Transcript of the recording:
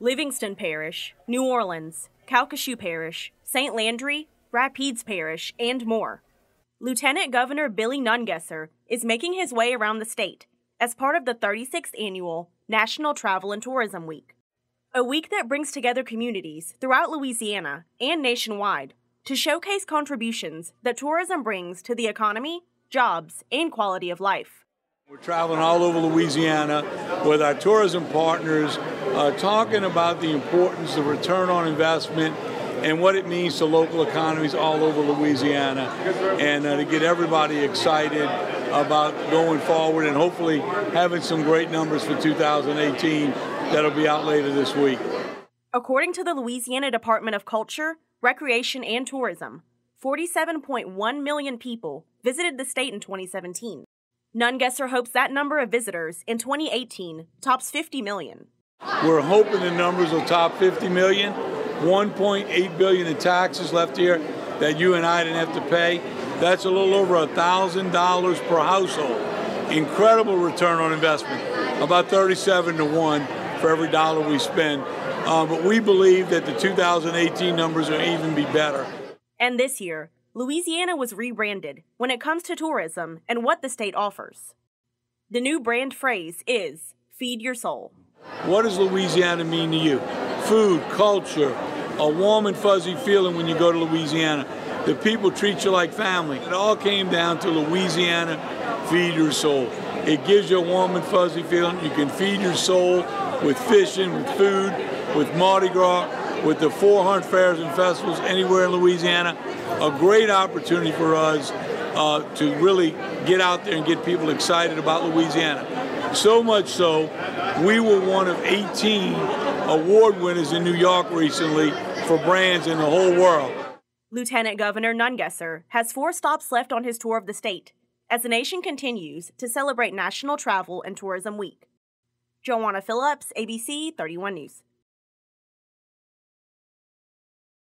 Livingston Parish, New Orleans, Calcasieu Parish, St. Landry, Rapides Parish, and more. Lieutenant Governor Billy Nungesser is making his way around the state as part of the 36th annual National Travel and Tourism Week, a week that brings together communities throughout Louisiana and nationwide to showcase contributions that tourism brings to the economy, jobs, and quality of life. We're traveling all over Louisiana with our tourism partners, uh, talking about the importance of return on investment and what it means to local economies all over Louisiana, and uh, to get everybody excited about going forward and hopefully having some great numbers for 2018 that'll be out later this week. According to the Louisiana Department of Culture, Recreation, and Tourism, 47.1 million people visited the state in 2017. Nungesser hopes that number of visitors in 2018 tops 50 million. We're hoping the numbers will top 50 million. 1.8 billion in taxes left here that you and I didn't have to pay. That's a little over $1,000 per household. Incredible return on investment, about 37 to 1 for every dollar we spend. Uh, but we believe that the 2018 numbers will even be better. And this year, Louisiana was rebranded when it comes to tourism and what the state offers. The new brand phrase is Feed Your Soul. What does Louisiana mean to you? Food, culture, a warm and fuzzy feeling when you go to Louisiana. The people treat you like family. It all came down to Louisiana Feed Your Soul. It gives you a warm and fuzzy feeling. You can feed your soul with fishing, with food, with Mardi Gras, with the 400 fairs and festivals anywhere in Louisiana. A great opportunity for us uh, to really get out there and get people excited about Louisiana. So much so, we were one of 18 award winners in New York recently for brands in the whole world. Lieutenant Governor Nungesser has four stops left on his tour of the state as the nation continues to celebrate National Travel and Tourism Week. Joanna Phillips, ABC 31 News.